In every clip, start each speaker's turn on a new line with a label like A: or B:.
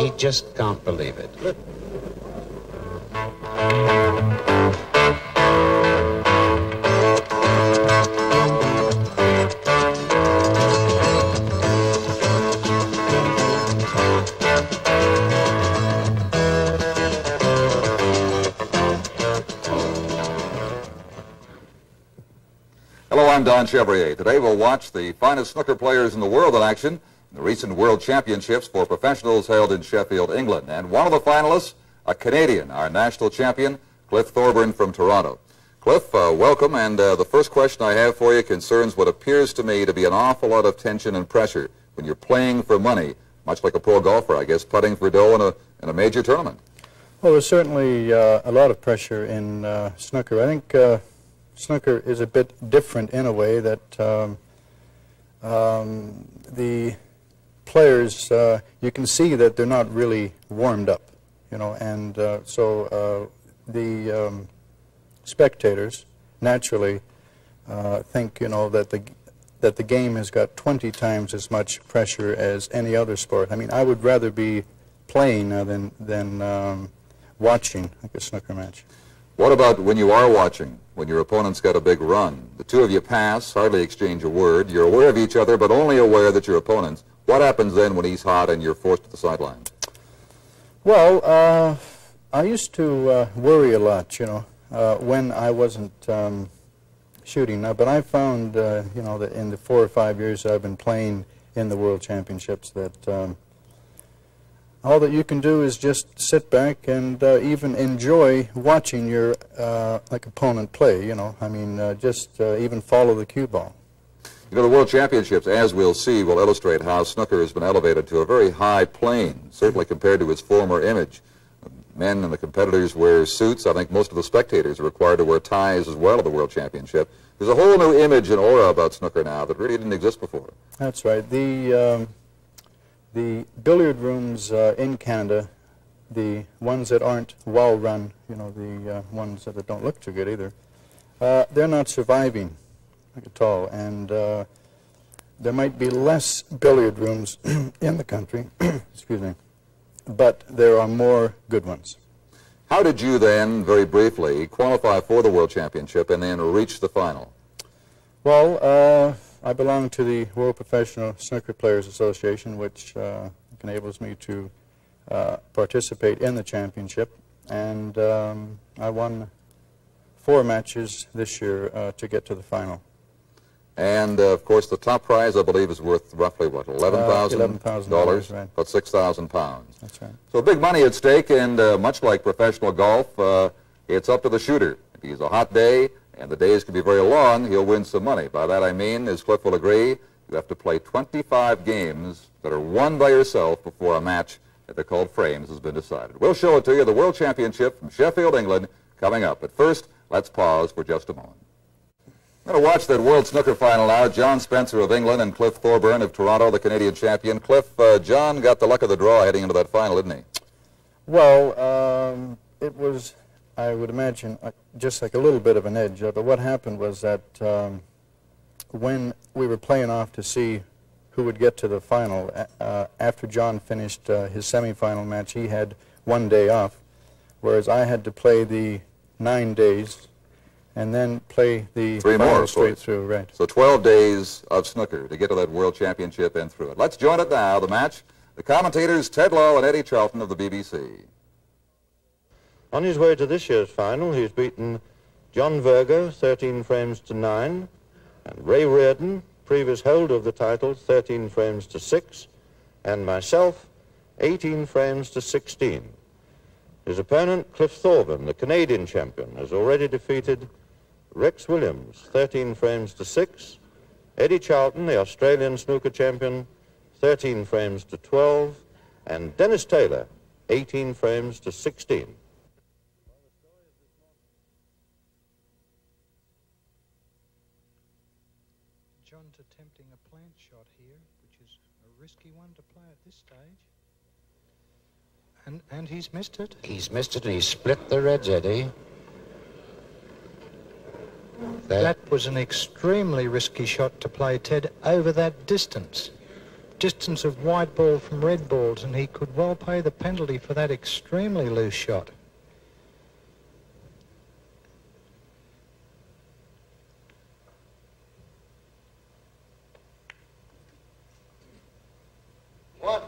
A: He just can't believe it.
B: Hello, I'm Don Chevrier. Today we'll watch the finest snooker players in the world in action recent World Championships for professionals held in Sheffield, England. And one of the finalists, a Canadian, our national champion, Cliff Thorburn from Toronto. Cliff, uh, welcome. And uh, the first question I have for you concerns what appears to me to be an awful lot of tension and pressure when you're playing for money, much like a pro golfer, I guess, putting for dough in a, in a major tournament.
C: Well, there's certainly uh, a lot of pressure in uh, snooker. I think uh, snooker is a bit different in a way that um, um, the players, uh, you can see that they're not really warmed up, you know, and uh, so uh, the um, spectators naturally uh, think, you know, that the that the game has got 20 times as much pressure as any other sport. I mean, I would rather be playing uh, than than um, watching like a snooker match.
B: What about when you are watching, when your opponent's got a big run? The two of you pass, hardly exchange a word. You're aware of each other, but only aware that your opponent's. What happens then when he's hot and you're forced to the sideline?
C: Well, uh, I used to uh, worry a lot, you know, uh, when I wasn't um, shooting. Uh, but I found, uh, you know, that in the four or five years I've been playing in the World Championships that um, all that you can do is just sit back and uh, even enjoy watching your like opponent play, you know. I mean, just even follow the cue ball.
B: You know, the World Championships, as we'll see, will illustrate how snooker has been elevated to a very high plane, certainly compared to its former image. Men and the competitors wear suits. I think most of the spectators are required to wear ties as well at the World Championship. There's a whole new image and aura about snooker now that really didn't exist before.
C: That's right. The, um, the billiard rooms uh, in Canada, the ones that aren't well run, you know, the uh, ones that don't look too good either, uh, they're not surviving at all. And uh, there might be less billiard rooms in the country, excuse me, but there are more good ones.
B: How did you then, very briefly, qualify for the World Championship and then reach the final?
C: Well, uh, I belong to the World Professional Snooker Players Association, which uh, enables me to uh, participate in the championship. And um, I won four matches this year uh, to get to the final.
B: And, uh, of course, the top prize, I believe, is worth roughly, what, $11,000?
C: Uh, $11,000, right.
B: About 6000 pounds.
C: That's right.
B: So big money at stake, and uh, much like professional golf, uh, it's up to the shooter. If he's a hot day, and the days can be very long, he'll win some money. By that I mean, as Cliff will agree, you have to play 25 games that are won by yourself before a match that they're called frames has been decided. We'll show it to you, the World Championship from Sheffield, England, coming up. But first, let's pause for just a moment. To watch that World Snooker final now. John Spencer of England and Cliff Thorburn of Toronto, the Canadian champion. Cliff, uh, John got the luck of the draw heading into that final, didn't he?
C: Well, um, it was, I would imagine, uh, just like a little bit of an edge. Uh, but what happened was that um, when we were playing off to see who would get to the final, uh, after John finished his semifinal match, he had one day off, whereas I had to play the nine days and then play the
B: Three more,
C: straight through, right.
B: So 12 days of snooker to get to that World Championship and through it. Let's join it now, the match. The commentators, Ted Lowe and Eddie Charlton of the BBC.
D: On his way to this year's final, he's beaten John Virgo, 13 frames to 9, and Ray Reardon, previous holder of the title, 13 frames to 6, and myself, 18 frames to 16. His opponent, Cliff Thorburn, the Canadian champion, has already defeated Rex Williams, 13 frames to 6. Eddie Charlton, the Australian snooker champion, 13 frames to 12. And Dennis Taylor, 18 frames to 16.
E: John's attempting a plant shot here, which is a risky one to play at this stage. And, and he's missed it.
A: He's missed it and he's split the reds, Eddie.
E: That, that was an extremely risky shot to play, Ted, over that distance. distance of white ball from red balls, and he could well pay the penalty for that extremely loose shot.
D: One.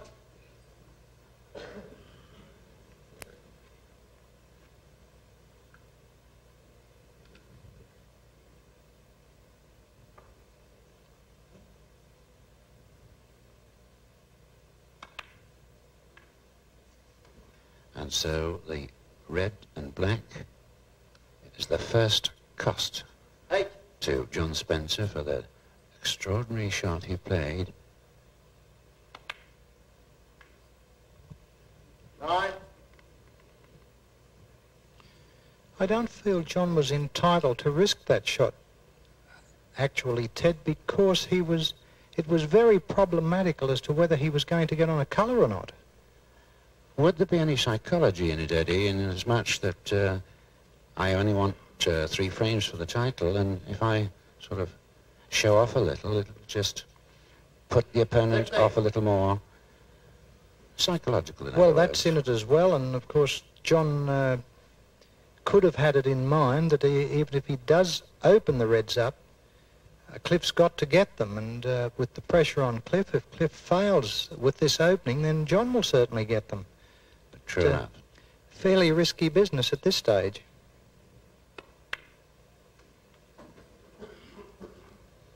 A: And so the red and black is the first cost
D: Eight.
A: to John Spencer for the extraordinary shot he played.
D: Nine.
E: I don't feel John was entitled to risk that shot, actually, Ted, because he was. It was very problematical as to whether he was going to get on a colour or not.
A: Would there be any psychology in it, Eddie, in as much that uh, I only want uh, three frames for the title, and if I sort of show off a little, it'll just put the opponent off a little more? Psychological, in
E: Well, that's in it as well, and of course, John uh, could have had it in mind that he, even if he does open the Reds up, uh, Cliff's got to get them, and uh, with the pressure on Cliff, if Cliff fails with this opening, then John will certainly get them.
A: True enough.
E: Fairly risky business at this stage.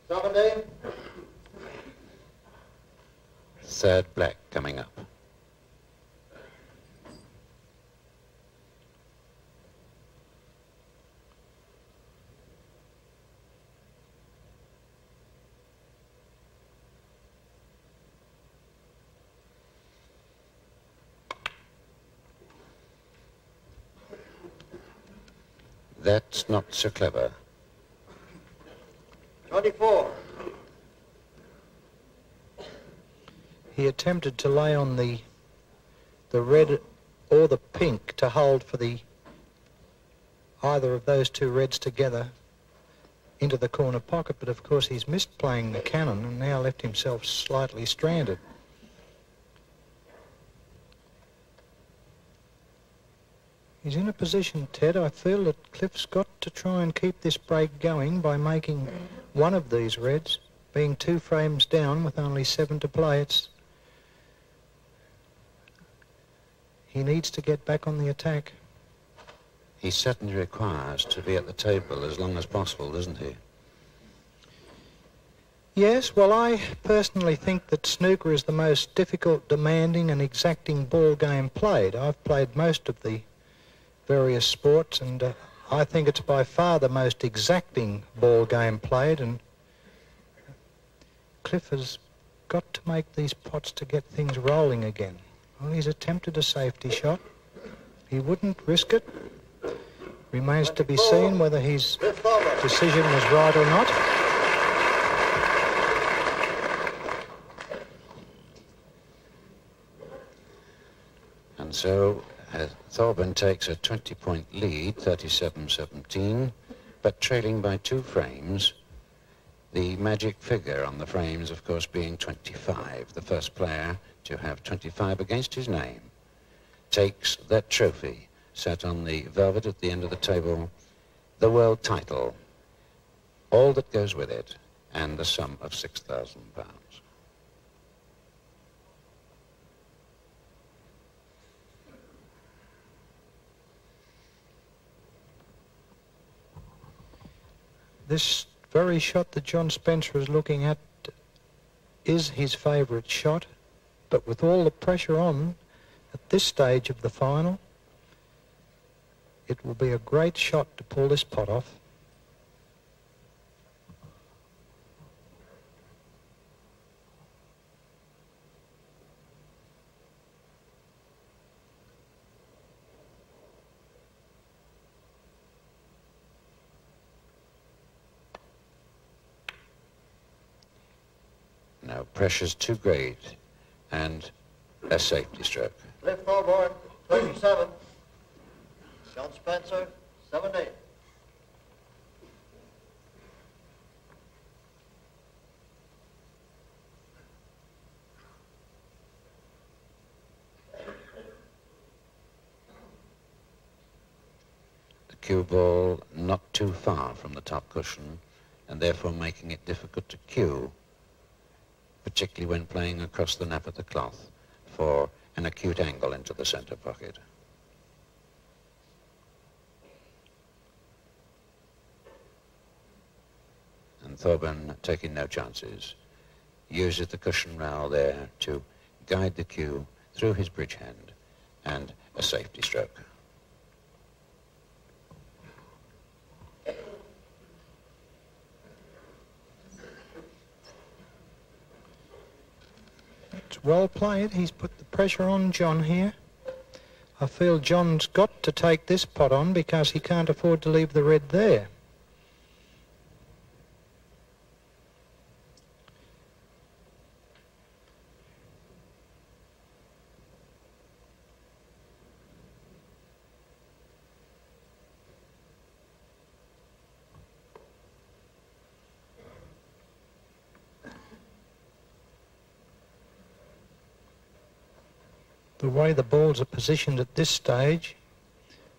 D: Seventeen.
A: Third black coming up. That's not so clever.
D: Twenty-four.
E: He attempted to lay on the the red or the pink to hold for the either of those two reds together into the corner pocket, but of course he's missed playing the cannon and now left himself slightly stranded. He's in a position, Ted, I feel that Cliff's got to try and keep this break going by making one of these reds, being two frames down with only seven to play. It's He needs to get back on the attack.
A: He certainly requires to be at the table as long as possible, doesn't he?
E: Yes, well, I personally think that snooker is the most difficult, demanding, and exacting ball game played. I've played most of the various sports, and uh, I think it's by far the most exacting ball game played. And Cliff has got to make these pots to get things rolling again. Well, he's attempted a safety shot. He wouldn't risk it. Remains to be seen whether his decision was right or not.
A: And so uh, Thorburn takes a 20-point lead, 37-17, but trailing by two frames. The magic figure on the frames, of course, being 25. The first player to have 25 against his name takes that trophy set on the velvet at the end of the table, the world title, all that goes with it, and the sum of 6,000 pounds.
E: This very shot that John Spencer is looking at is his favourite shot, but with all the pressure on at this stage of the final, it will be a great shot to pull this pot off.
A: pressure's too great, and a safety stroke.
D: Cliff Thorburn, 27. John Spencer, 78.
A: The cue ball not too far from the top cushion and therefore making it difficult to cue particularly when playing across the nap of the cloth for an acute angle into the center pocket. And Thorburn, taking no chances, uses the cushion rail there to guide the cue through his bridge hand and a safety stroke.
E: Well played. He's put the pressure on John here. I feel John's got to take this pot on because he can't afford to leave the red there. The way the balls are positioned at this stage,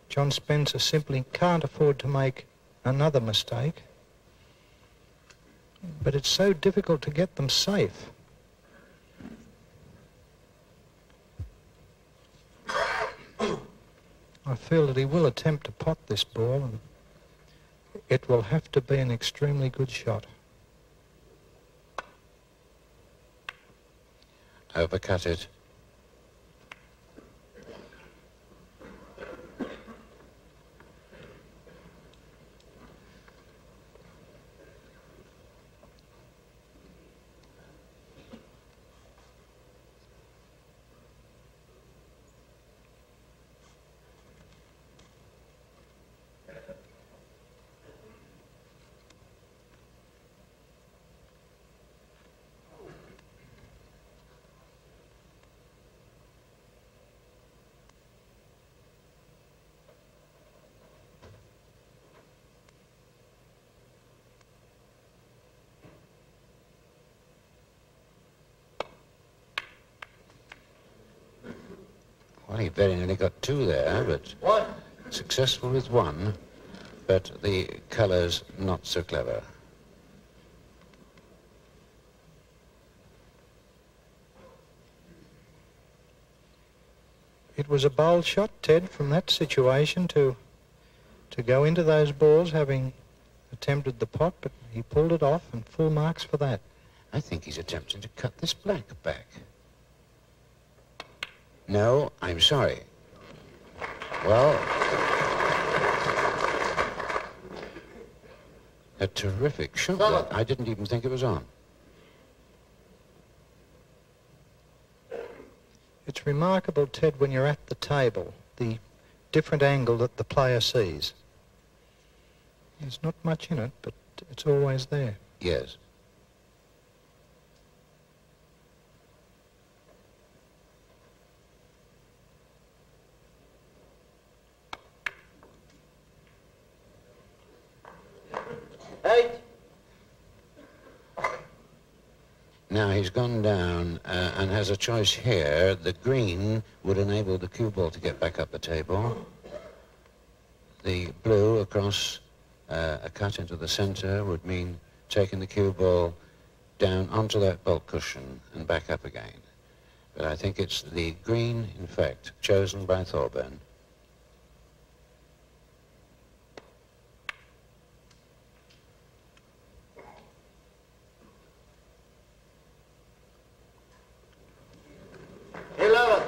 E: John Spencer simply can't afford to make another mistake. But it's so difficult to get them safe. I feel that he will attempt to pot this ball and it will have to be an extremely good shot.
A: Overcut it. Well, he very nearly got two there, but
D: One.
A: successful with one, but the colours not so clever.
E: It was a bold shot, Ted, from that situation to to go into those balls having attempted the pot, but he pulled it off and full marks for that.
A: I think he's attempting to cut this black back. No, I'm sorry. Well, a terrific shot. that. I didn't even think it was on.
E: It's remarkable, Ted, when you're at the table, the different angle that the player sees. There's not much in it, but it's always there.
A: Yes. Now he's gone down uh, and has a choice here. The green would enable the cue ball to get back up the table. The blue across uh, a cut into the center would mean taking the cue ball down onto that baulk cushion and back up again. But I think it's the green, in fact, chosen by Thorburn.
D: Eleven.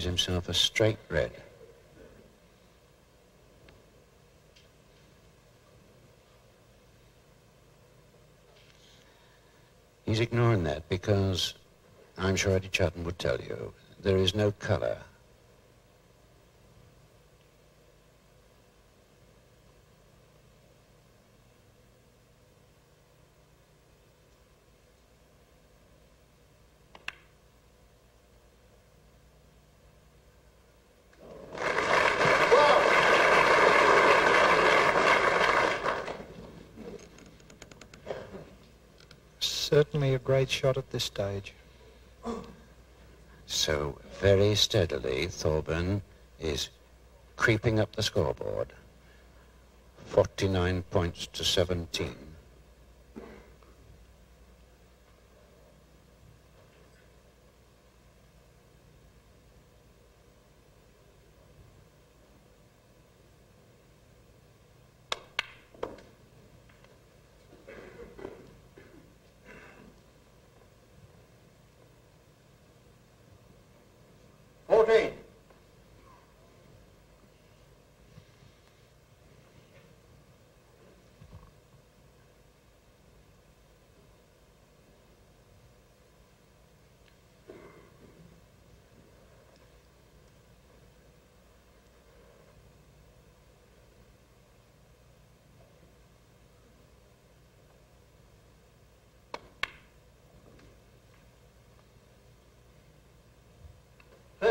A: Leaves himself a straight red. He's ignoring that because I'm sure Eddie Charlton would tell you there is no color.
E: Great shot at this stage.
A: So very steadily, Thorburn is creeping up the scoreboard. 49 points to 17.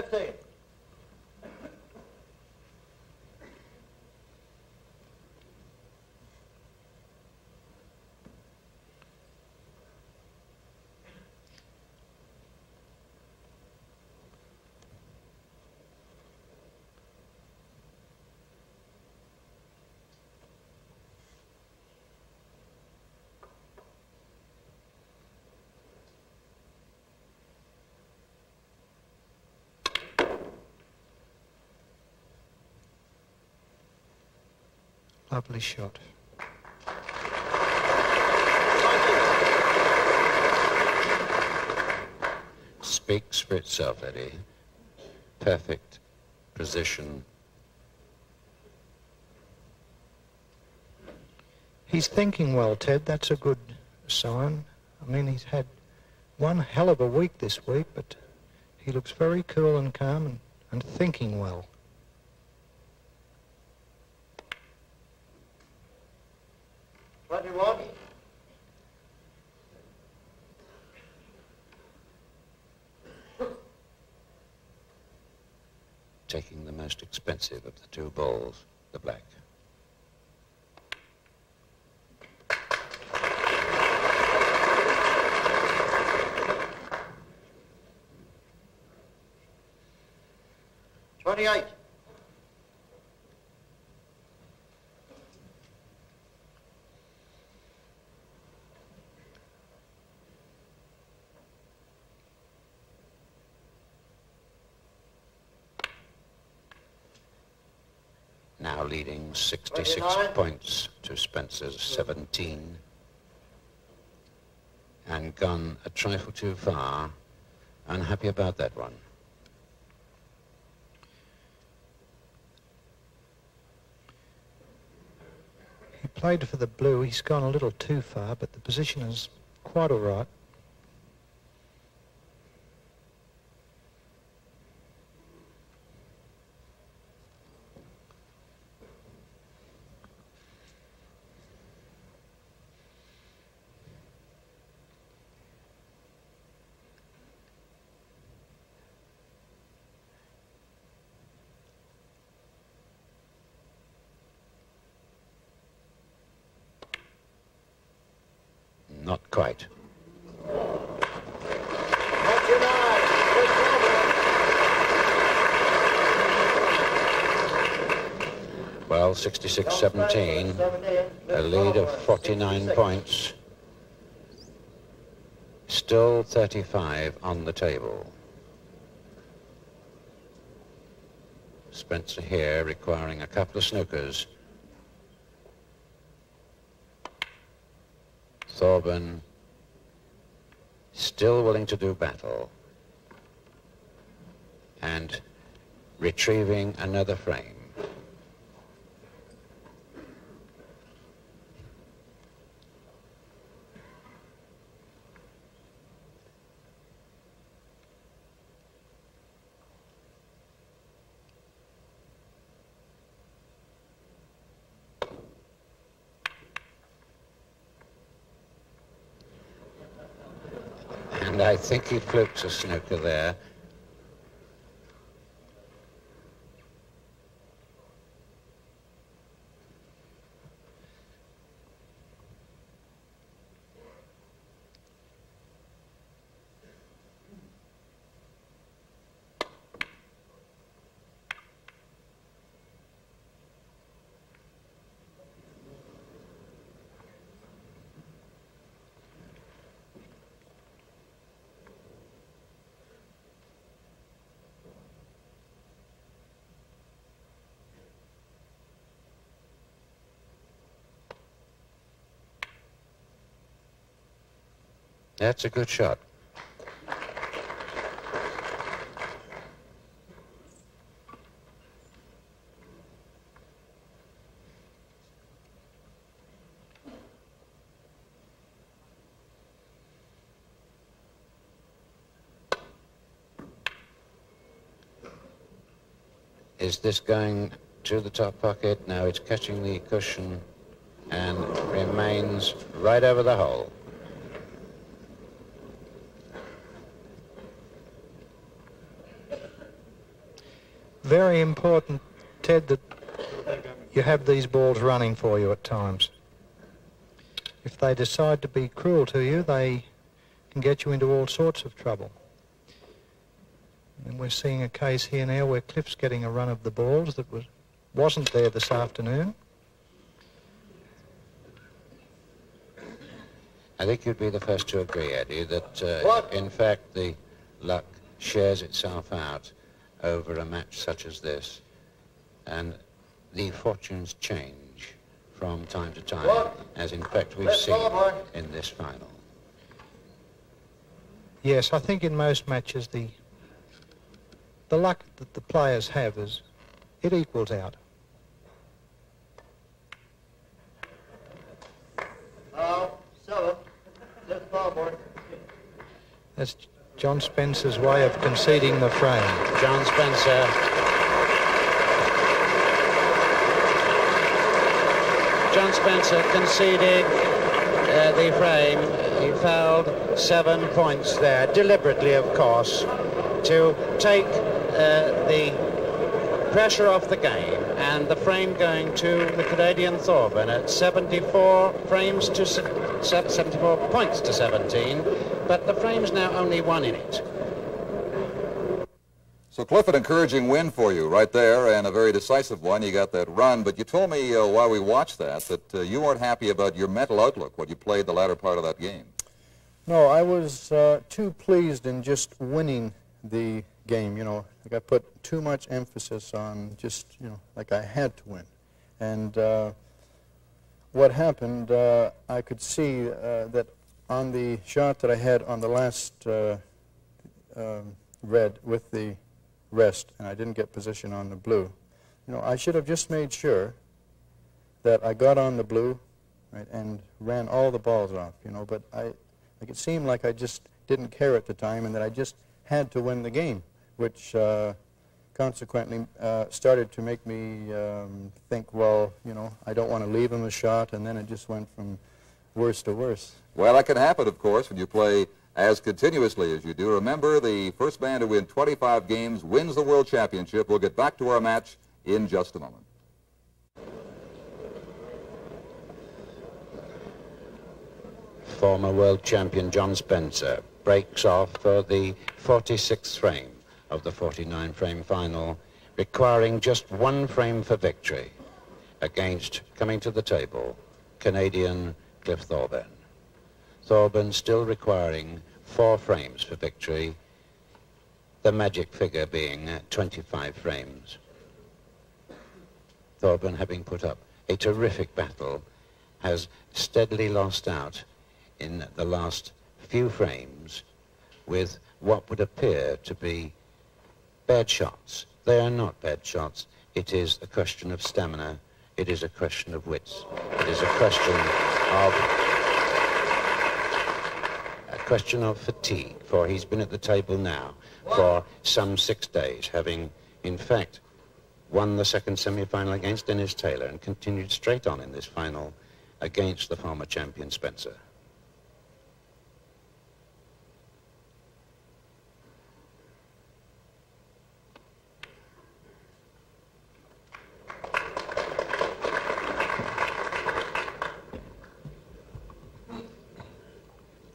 D: Fifteen.
E: Lovely shot.
A: Speaks for itself, Eddie. Perfect position.
E: He's thinking well, Ted. That's a good sign. I mean, he's had one hell of a week this week, but he looks very cool and calm and, and thinking well.
D: Twenty-one.
A: Taking the most expensive of the two bowls, the black. Now 66
D: 29.
A: points to Spencer's 17. And gone a trifle too far. Unhappy about that one.
E: He played for the blue. He's gone a little too far, but the position is quite all right.
A: Not quite. Well, 66-17, a lead of 49 points. Still 35 on the table. Spencer here requiring a couple of snookers. Thorburn still willing to do battle and retrieving another frame. And I think he flukes a snooker there. That's a good shot. Is this going to the top pocket? No, it's catching the cushion and remains right over the hole.
E: Very important, Ted, that you have these balls running for you at times. If they decide to be cruel to you, they can get you into all sorts of trouble. And we're seeing a case here now where Cliff's getting a run of the balls that was, wasn't there this afternoon.
A: I think you'd be the first to agree, Eddie, that uh, in fact the luck shares itself out over a match such as this, and the fortunes change from time to time, what? as in fact we've Let's seen in this final.
E: Yes, I think in most matches the the luck that the players have is it equals out.
F: Now, seven.
E: That's John Spencer's way of conceding the frame.
A: John Spencer. John Spencer conceded uh, the frame. He fouled seven points there, deliberately, of course, to take uh, the pressure off the game and the frame going to the Canadian Thorburn at 74 frames to 74 points to 17, but the frame's now only one in it.
B: So Cliff, an encouraging win for you right there, and a very decisive one. You got that run, but you told me uh, while we watched that that uh, you weren't happy about your mental outlook when you played the latter part of that game.
C: No, I was uh, too pleased in just winning the game. You know, like I put too much emphasis on just, you know, like I had to win. And uh, what happened, uh, I could see uh, that on the shot that I had on the last uh, um, red with the rest, and I didn't get position on the blue, you know, I should have just made sure that I got on the blue, right, and ran all the balls off, you know, but I, like it seemed like I just didn't care at the time and that I just had to win the game which uh, consequently uh, started to make me um, think, well, you know, I don't want to leave him a shot, and then it just went from worse to worse.
B: Well, that can happen, of course, when you play as continuously as you do. Remember, the first man to win 25 games wins the World Championship. We'll get back to our match in just a moment.
A: Former world champion John Spencer breaks off for the 46th frame of the 49 frame final, requiring just one frame for victory against coming to the table, Canadian Cliff Thorburn. Thorburn still requiring four frames for victory, the magic figure being 25 frames. Thorburn, having put up a terrific battle, has steadily lost out in the last few frames with what would appear to be bad shots. They are not bad shots. It is a question of stamina. It is a question of wits. It is a question of a question of fatigue, for he's been at the table now for some six days, having, in fact, won the second semi-final against Dennis Taylor and continued straight on in this final against the former champion Spencer.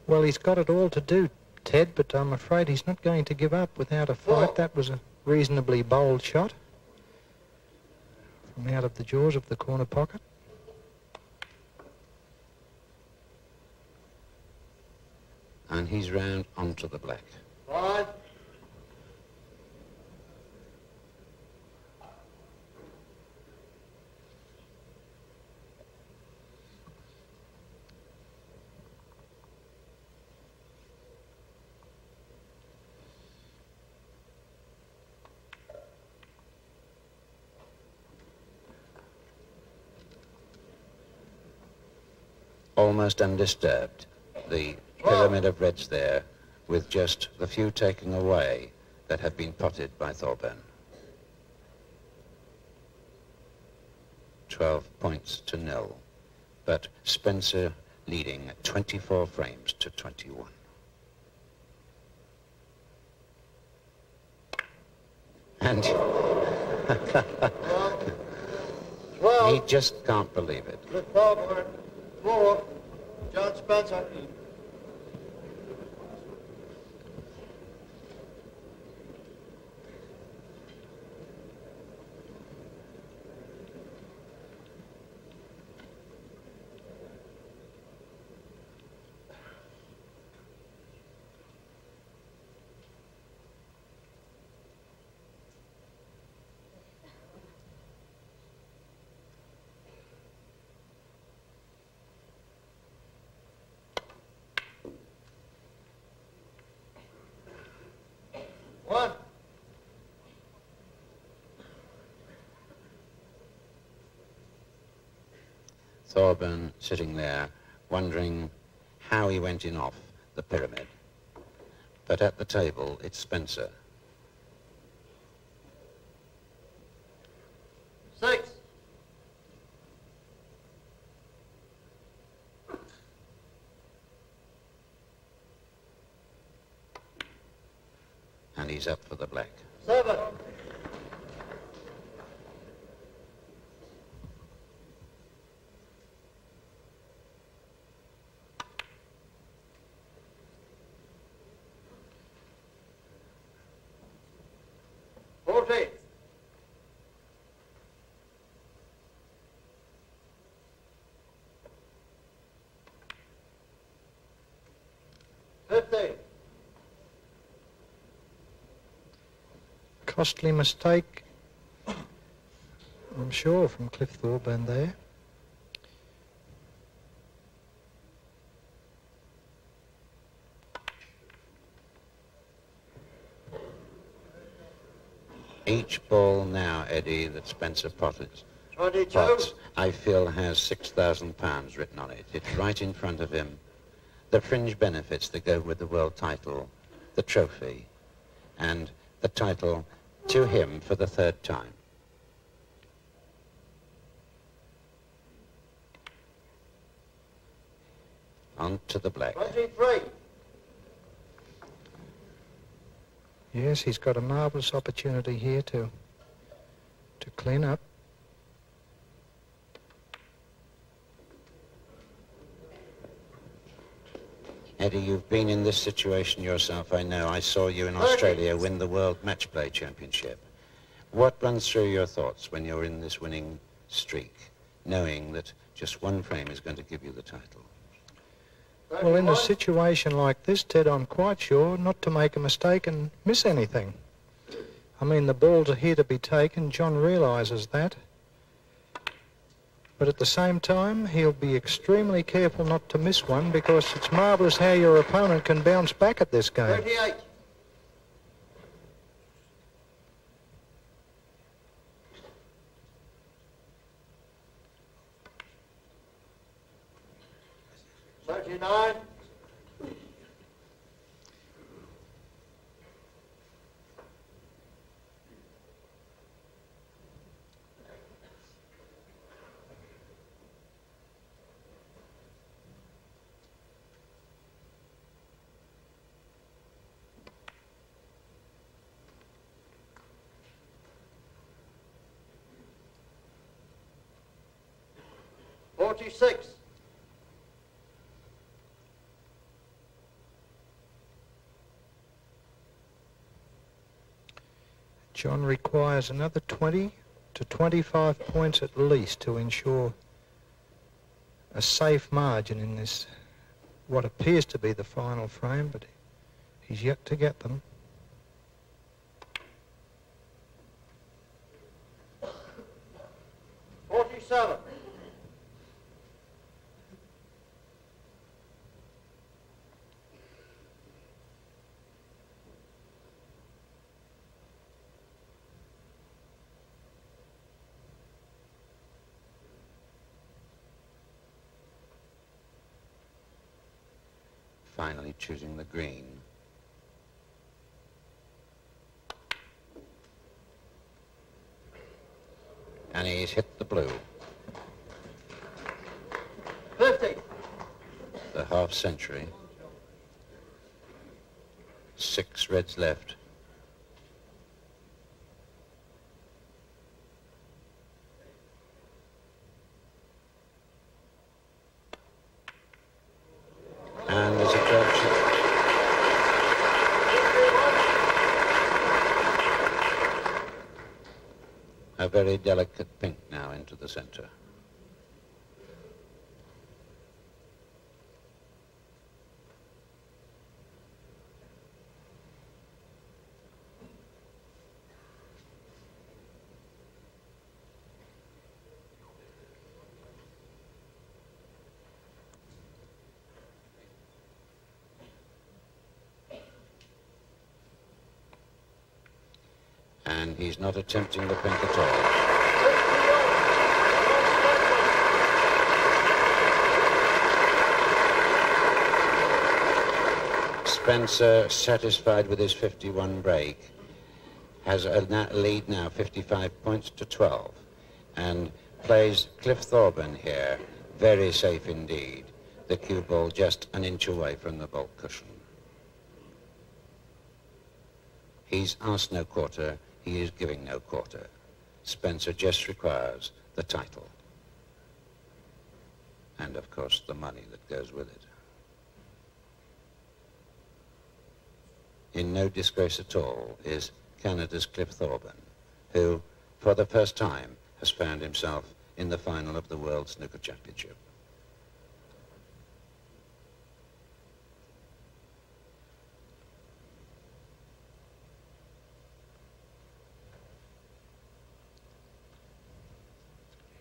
E: Well, he's got it all to do, Ted, but I'm afraid he's not going to give up without a fight. Oh. That was a reasonably bold shot from out of the jaws of the corner pocket.
A: And he's round onto the black.
F: Five.
A: Almost undisturbed. The pyramid of reds there, with just the few taken away that have been potted by Thorburn. 12 points to nil, but Spencer leading 24 frames to 21. And he just can't believe it.
F: Four. John Spencer. One.
A: Thorburn sitting there, wondering how he went in off the pyramid. But at the table, it's Spencer.
F: Six.
A: and he's up for the black.
F: Seven. Fourteen. Fifteen.
E: Costly mistake, I'm sure, from Cliff Thorburn there.
A: Each ball now, Eddie, that Spencer potters,
F: Twenty-two.
A: pots, I feel has 6,000 pounds written on it. It's right in front of him. The fringe benefits that go with the world title, the trophy, and the title to him for the third time. On to the black.
F: Twenty-three.
E: Yes, he's got a marvellous opportunity here to to clean up.
A: Eddie, you've been in this situation yourself, I know. I saw you in Australia win the World Match Play Championship. What runs through your thoughts when you're in this winning streak, knowing that just one frame is going to give you the title?
E: Well, in a situation like this, Ted, I'm quite sure not to make a mistake and miss anything. I mean, the balls are here to be taken. John realises that. But at the same time, he'll be extremely careful not to miss one because it's marvellous how your opponent can bounce back at this game.
F: Thirty-eight. Thirty-nine. Forty-six.
E: John requires another 20 to 25 points at least to ensure a safe margin in this, what appears to be the final frame, but he's yet to get them.
A: Choosing the green. And he's hit the blue.
F: 50.
A: The half century. Six reds left. And there's a judge. A very delicate pink now into the center. And he's not attempting the pink at all. Spencer, satisfied with his 51 break, has a lead now, 55 points to 12, and plays Cliff Thorburn here, very safe indeed. The cue ball just an inch away from the baulk cushion. He's asked no quarter, he is giving no quarter. Spencer just requires the title. And of course the money that goes with it. In no disgrace at all is Canada's Cliff Thorburn, who, for the first time, has found himself in the final of the World Snooker Championship.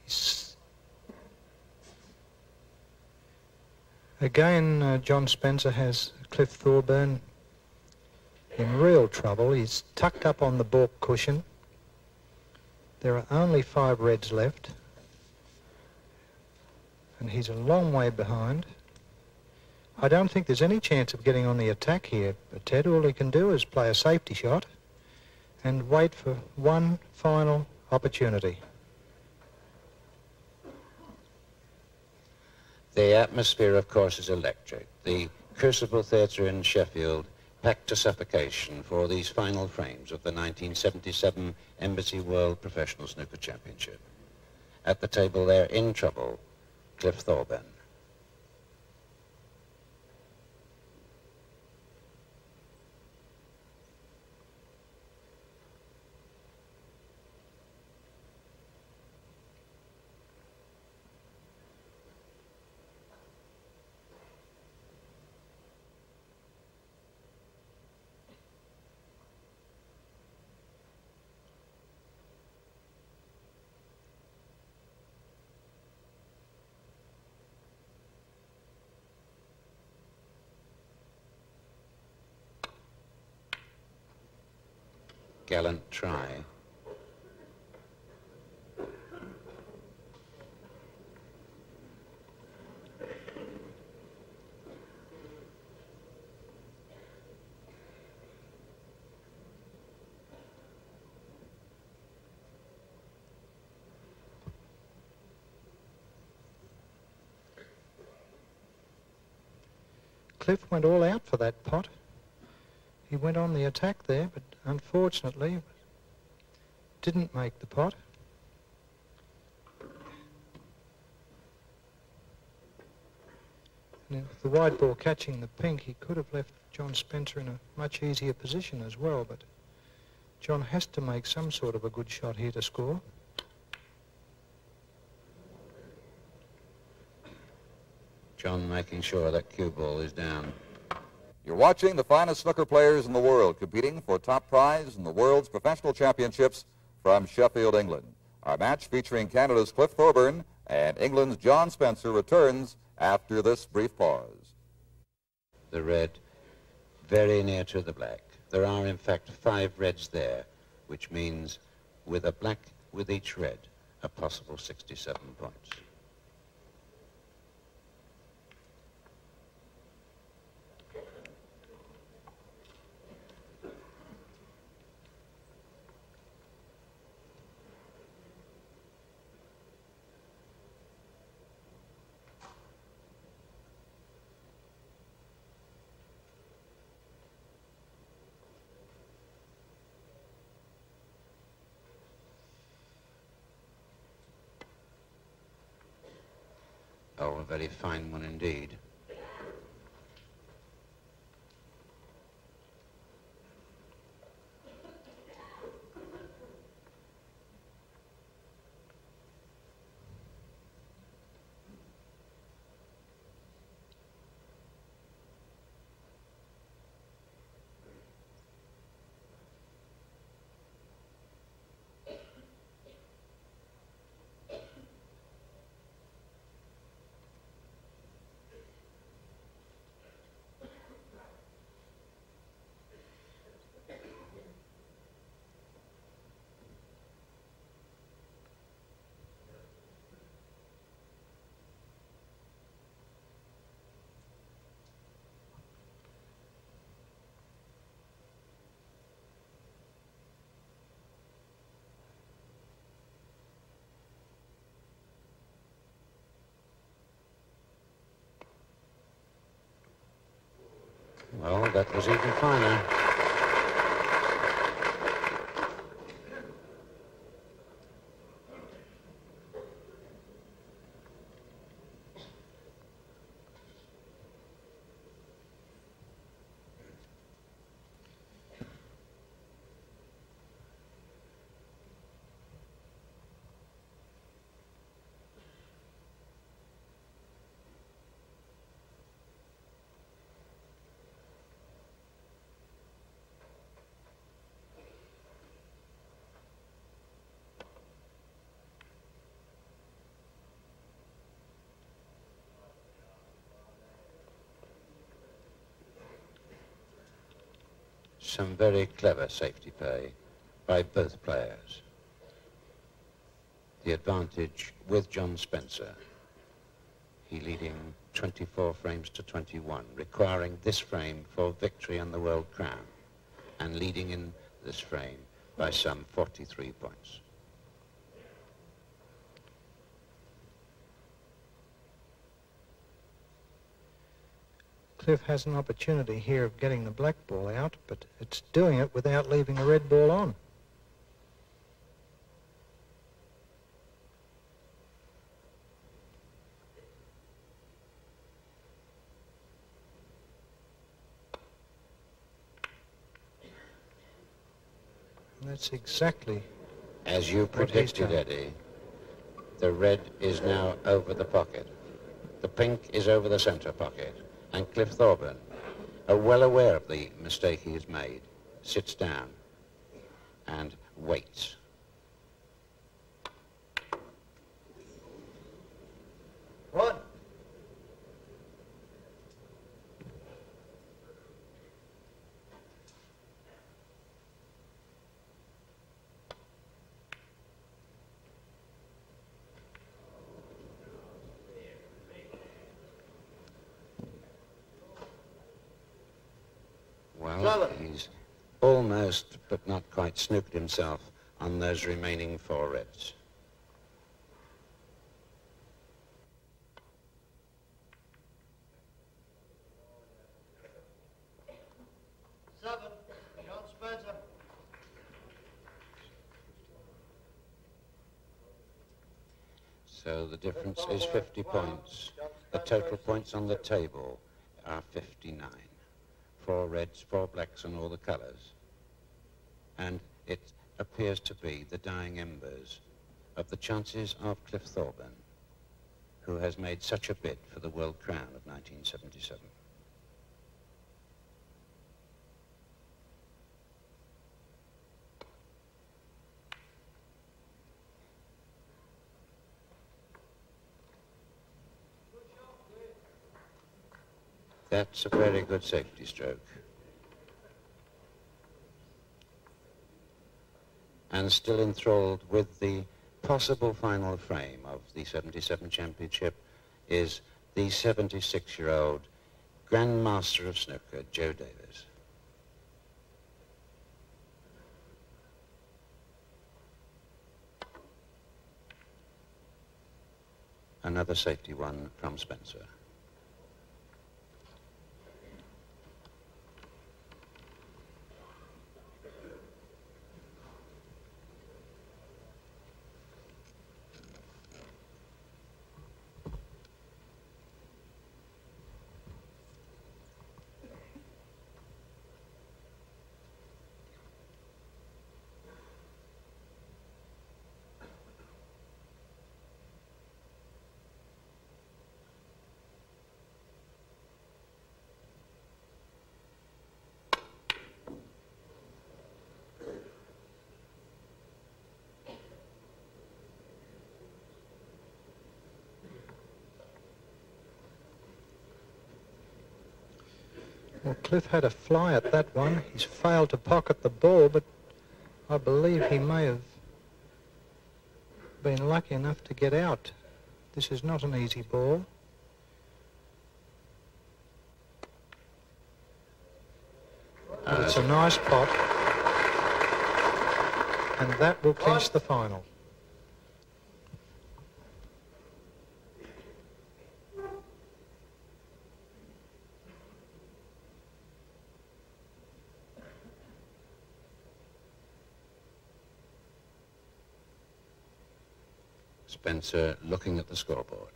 E: He's- Again, uh, John Spencer has Cliff Thorburn in real trouble. He's tucked up on the baulk cushion. There are only five reds left. And he's a long way behind. I don't think there's any chance of getting on the attack here, but Ted, all he can do is play a safety shot and wait for one final opportunity.
A: The atmosphere, of course, is electric. The Crucible Theatre in Sheffield packed to suffocation for these final frames of the 1977 Embassy World Professional Snooker Championship. At the table there, in trouble, Cliff Thorburn. Gallant try.
E: Cliff went all out for that pot. He went on the attack there, but unfortunately didn't make the pot. And with the wide ball catching the pink, he could have left John Spencer in a much easier position as well, but John has to make some sort of a good shot here to score.
A: John making sure that cue ball is down.
B: You're watching the finest snooker players in the world competing for top prize in the world's professional championships from Sheffield, England. Our match featuring Canada's Cliff Thorburn and England's John Spencer returns after this brief pause.
A: The red very near to the black. There are, in fact, five reds there, which means with a black with each red, a possible 67 points. Oh, a very fine one indeed. Well, that was even finer. Some very clever safety play by both players. The advantage with John Spencer. He leading 24 frames to 21, requiring this frame for victory on the World Crown, and leading in this frame by some 43 points.
E: Cliff has an opportunity here of getting the black ball out, but it's doing it without leaving a red ball on. And that's exactly
A: As you predicted. Eddie, the red is now over the pocket. The pink is over the center pocket. And Cliff Thorburn, uh, well aware of the mistake he has made, sits down and waits.
F: One.
A: Well, he's almost, but not quite, snooked himself on those remaining four reds.
F: Seven. John Spencer.
A: So the difference is 50 points. The total points on the table are 59. Four reds, four blacks, and all the colours. And it appears to be the dying embers of the chances of Cliff Thorburn, who has made such a bid for the World Crown of 1977. That's a very good safety stroke. And still enthralled with the possible final frame of the 77 championship is the 76-year-old Grandmaster of Snooker, Joe Davis. Another safety one from Spencer.
E: Well, Cliff had a fly at that one. He's failed to pocket the ball, but I believe he may have been lucky enough to get out. This is not an easy ball. But it's a nice pot. And that will clinch the final.
A: Spencer looking at the scoreboard.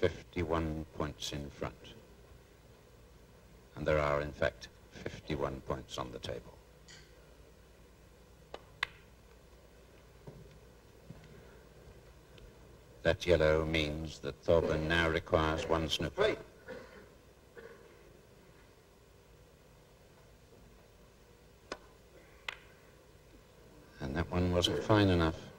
A: Fifty-one points in front. And there are, in fact, 51 points on the table. That yellow means that Thorburn now requires one snooker.
F: Three.
A: And that one wasn't fine enough.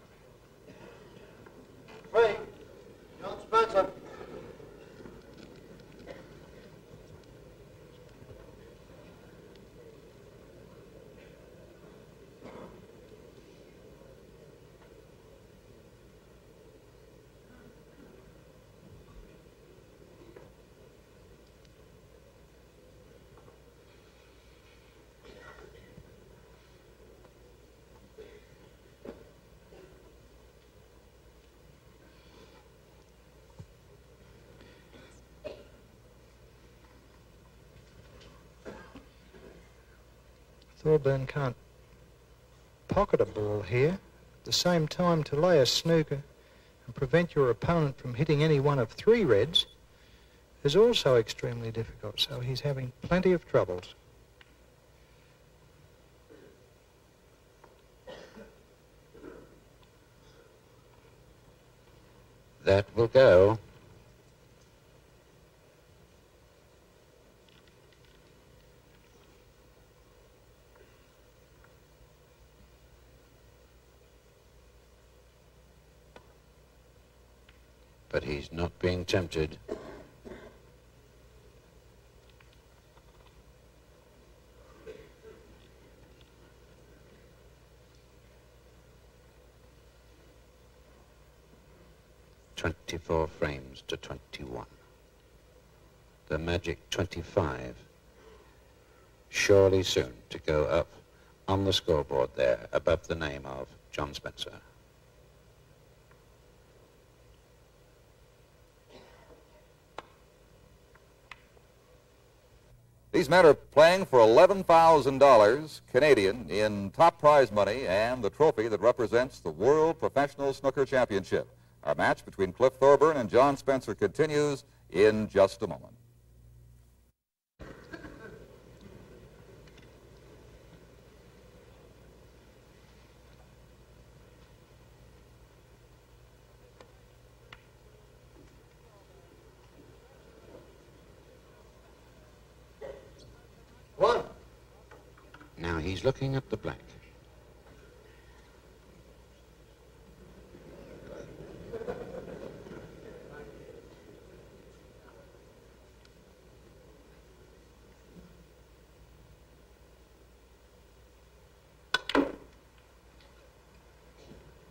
E: Thorburn can't pocket a ball here. At the same time, to lay a snooker and prevent your opponent from hitting any one of three reds is also extremely difficult. So he's having plenty of troubles.
A: That will go. Being tempted. Twenty-four frames to twenty-one. The magic twenty-five. Surely soon to go up on the scoreboard there above the name of John Spencer.
B: These men are playing for $11,000 Canadian in top prize money and the trophy that represents the World Professional Snooker Championship. Our match between Cliff Thorburn and John Spencer continues in just a moment.
F: One.
A: Now looking at the black.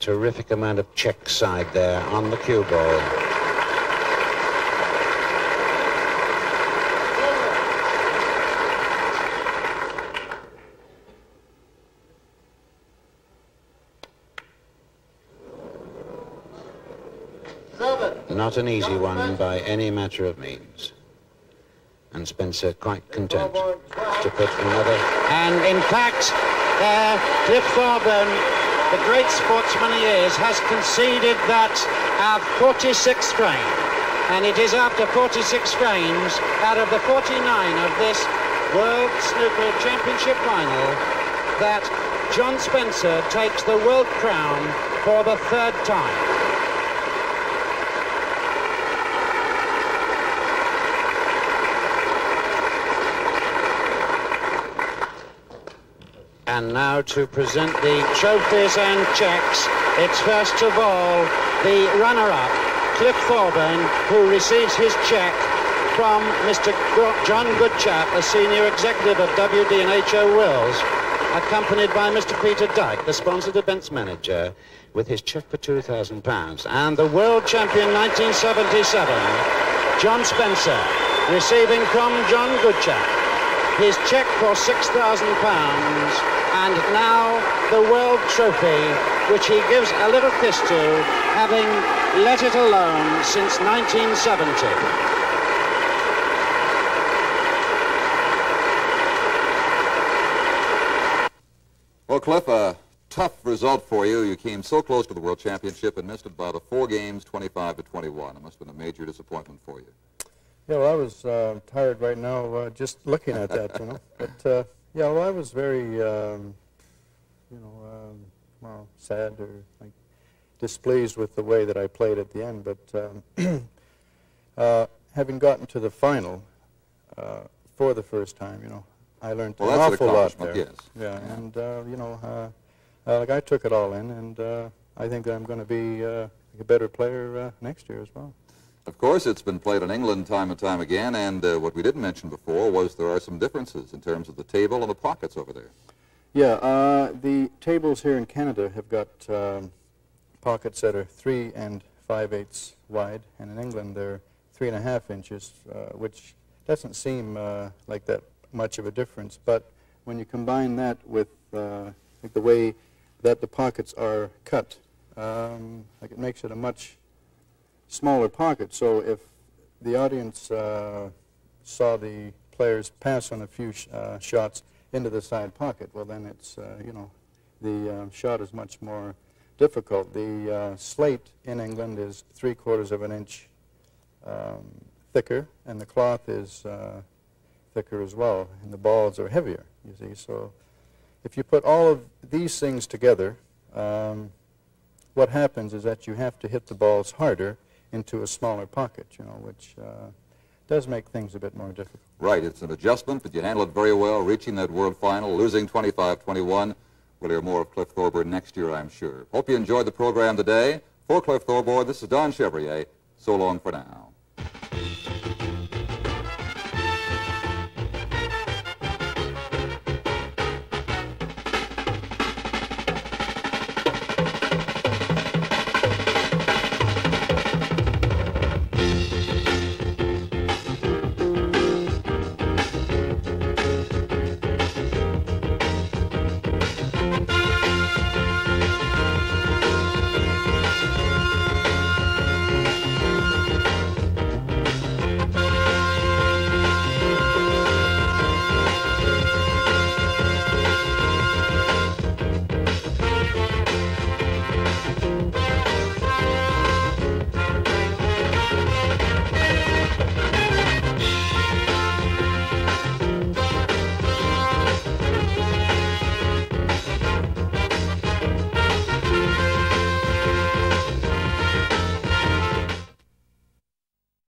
A: Terrific amount of check side there on the cue ball.
F: Seven.
A: Not an easy one by any matter of means. And Spencer quite content to put another. And in fact, uh, Cliff Thorburn, the great sportsman he is, has conceded that our 46th frame. And it is after 46 frames out of the 49 of this World Snooker Championship final that John Spencer takes the world crown for the third time. And now to present the trophies and checks
G: It's first of all the runner-up, Cliff Thorburn, who receives his check from Mr. John Goodchap, a senior executive of WD&HO Wills, accompanied by Mr. Peter Dyke, the sponsored events manager, with his check for £2,000. And the world champion 1977, John Spencer, receiving from John Goodchap his check for £6,000 and now the world trophy, which he gives a little kiss to, having let it alone since 1970.
B: Well, Cliff, a tough result for you. You came so close to the World Championship and missed it by the four games, 25 to 21. It must have been a major disappointment for you.
C: Yeah, well, I was uh, tired right now uh, just looking at that, you know. But, uh, yeah, well, I was very, um, you know, um, well, sad or like displeased with the way that I played at the end. But um, uh, having gotten to the final uh, for the first time, you know, I learned
B: well,
C: an awful
B: an
C: lot there.
B: Yes.
C: Yeah, yeah. and uh, you know, like I took it all in, and uh, I think that I'm going to be uh, a better player uh, next year as well.
B: Of course, it's been played in England time and time again, and uh, what we didn't mention before was there are some differences in terms of the table and the pockets over there.
C: Yeah, uh, the tables here in Canada have got um, pockets that are three and five eighths wide, and in England they're three and a half inches, uh, which doesn't seem uh, like that much of a difference. But when you combine that with uh, the way that the pockets are cut, um, like it makes it a much smaller pocket. So if the audience uh, saw the players pass on a few sh uh, shots into the side pocket, well then it's, uh, you know, the uh, shot is much more difficult. The uh, slate in England is three quarters of an inch um, thicker, and the cloth is uh, thicker as well, and the balls are heavier, you see. So if you put all of these things together, um, what happens is that you have to hit the balls harder into a smaller pocket, you know, which uh, does make things a bit more difficult.
B: Right, it's an adjustment, but you handle it very well, reaching that world final, losing 25-21. We'll hear more of Cliff Thorburn next year, I'm sure. Hope you enjoyed the program today. For Cliff Thorburn, this is Don Chevrier. So long for now.